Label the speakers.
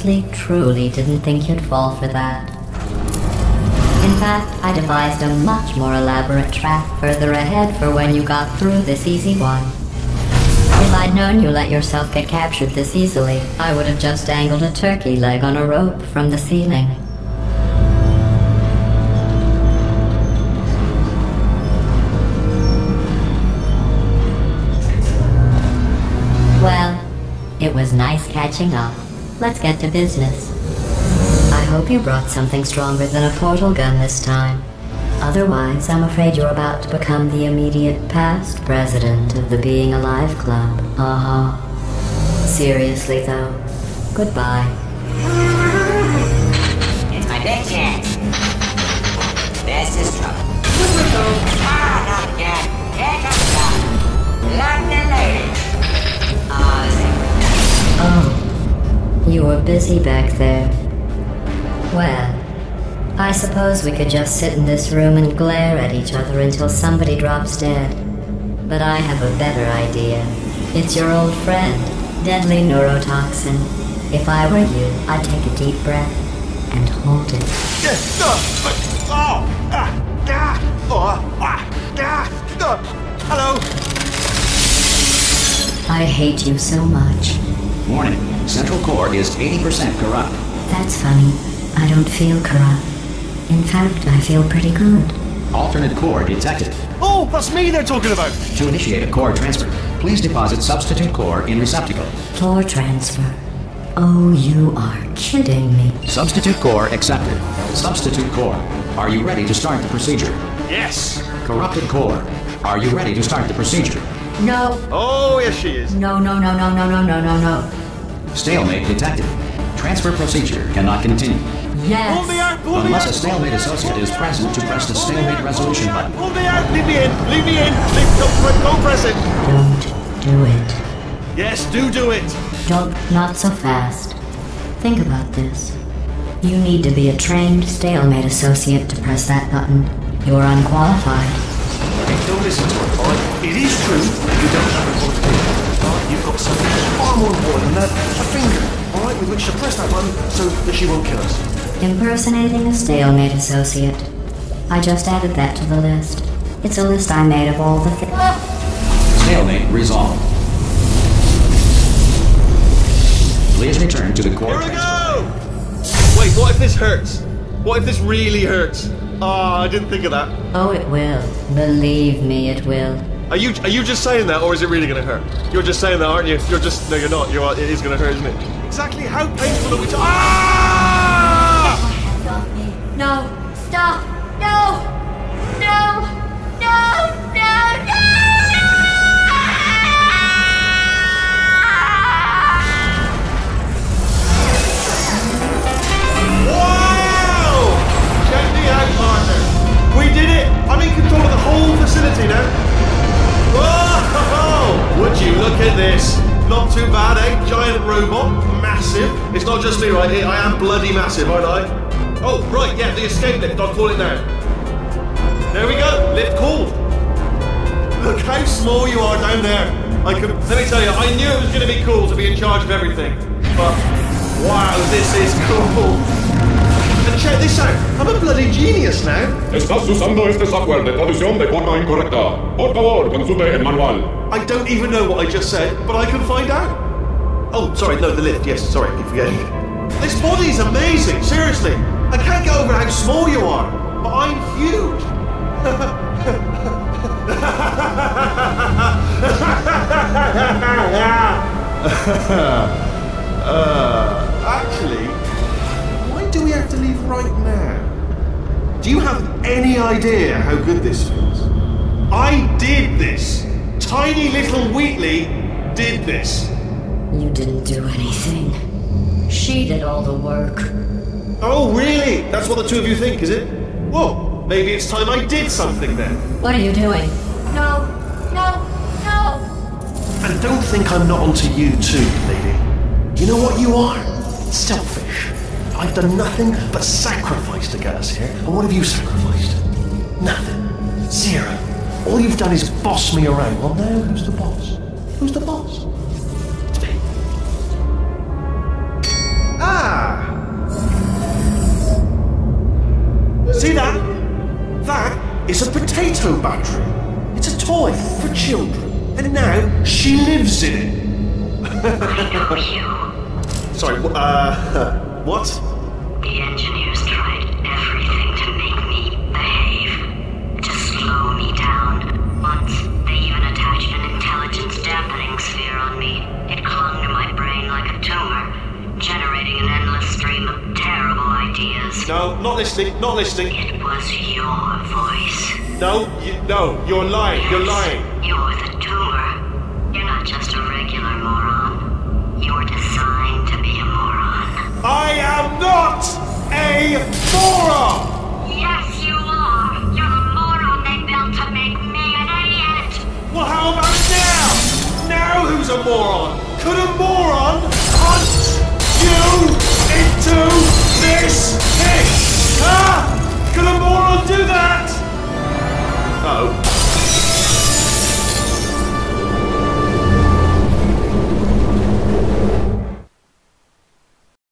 Speaker 1: honestly, truly didn't think you'd fall for that. In fact, I devised a much more elaborate trap further ahead for when you got through this easy one. If I'd known you let yourself get captured this easily, I would have just dangled a turkey leg on a rope from the ceiling. Well, it was nice catching up. Let's get to business. I hope you brought something stronger than a portal gun this time. Otherwise, I'm afraid you're about to become the immediate past president of the Being Alive Club. Uh huh. Seriously, though, goodbye.
Speaker 2: It's my big chance. This is trouble. Ah, not again. Here comes the London lady.
Speaker 1: Were busy back there. Well, I suppose we could just sit in this room and glare at each other until somebody drops dead. But I have a better idea. It's your old friend, deadly neurotoxin. If I were you, I'd take a deep breath and hold it.
Speaker 3: Hello.
Speaker 1: I hate you so much.
Speaker 4: Warning. Central core is 80% corrupt.
Speaker 1: That's funny. I don't feel corrupt. In fact, I feel pretty good.
Speaker 4: Alternate core detected.
Speaker 3: Oh, that's me they're talking about.
Speaker 4: To initiate a core transfer, please deposit substitute core in receptacle.
Speaker 1: Core transfer. Oh, you are kidding me.
Speaker 4: Substitute core accepted. Substitute core. Are you ready to start the procedure?
Speaker 3: Yes.
Speaker 4: Corrupted core. Are you ready to start the procedure?
Speaker 1: No,
Speaker 3: Oh, yes, she is.
Speaker 1: no, no, no, no, no, no, no, no, no.
Speaker 4: Stalemate detected. Transfer procedure cannot continue.
Speaker 1: Yes.
Speaker 3: Pull me out, pull
Speaker 4: Unless
Speaker 3: out.
Speaker 4: a stalemate associate is present to press the stalemate resolution button.
Speaker 3: Pull me out, leave me in, leave me in. Leave, don't, don't press it.
Speaker 1: Don't do it.
Speaker 3: Yes, do do it.
Speaker 1: Don't, not so fast. Think about this. You need to be a trained stalemate associate to press that button. You're unqualified.
Speaker 3: Don't listen to her, alright? It is true you don't have a qualification. Alright, something far more important than that. A finger, alright, with which to press that button so that she won't kill us.
Speaker 1: Impersonating a stalemate associate. I just added that to the list. It's a list I made of all the things.
Speaker 4: Stalemate resolved. Please return to the core
Speaker 3: Here we go! Wait, what if this hurts? What if this really hurts? Ah, I didn't think of that.
Speaker 1: Oh, it will. Believe me, it will.
Speaker 3: Are you are you just saying that, or is it really going to hurt? You're just saying that, aren't you? You're just no, you're not. You're it is going to hurt, isn't it? Exactly how painful are we? Ah!
Speaker 1: No! Stop! No! No!
Speaker 3: Not too bad, eh? Giant robot, massive. It's not just me, right? here, I am bloody massive, aren't I? Oh, right, yeah, the escape lift. I'll call it now. There we go. Lift called. Look how small you are down there. I could. Let me tell you, I knew it was going to be cool to be in charge of everything. But wow, this is cool. And check this out. I'm a bloody genius now.
Speaker 5: Estás usando este software de traducción de forma incorrecta. Por favor, consulte el manual.
Speaker 3: I don't even know what I just said, but I can find out. Oh, sorry, no, the lift. Yes, sorry, I keep forgetting. This body's amazing. Seriously, I can't get over how small you are, but I'm huge. uh, actually, Do you have any idea how good this feels? I did this. Tiny little Wheatley did this.
Speaker 1: You didn't do anything. She did all the work.
Speaker 3: Oh, really? That's what the two of you think, is it? Well, maybe it's time I did something then.
Speaker 1: What are you doing? No! No! No!
Speaker 3: And don't think I'm not onto you too, lady. You know what you are? Selfish. I've done nothing but sacrifice to get us here. And what have you sacrificed? Nothing. Zero. All you've done is boss me around. Well, now who's the boss? Who's the boss? It's me. Ah! See that? That is a potato battery. It's a toy for children. And now she lives in it. Sorry, uh, what?
Speaker 1: The engineers tried everything to make me behave, to slow me down. Once, they even attached an intelligence dampening sphere on me. It clung to my brain like a tumor, generating an endless stream of terrible ideas.
Speaker 3: No, not listening, not listening.
Speaker 1: It was your voice.
Speaker 3: No, you, no, you're lying, you're lying.
Speaker 1: You're the tumor. You're not just a regular moron. You're designed to be a moron.
Speaker 3: I am not a moron!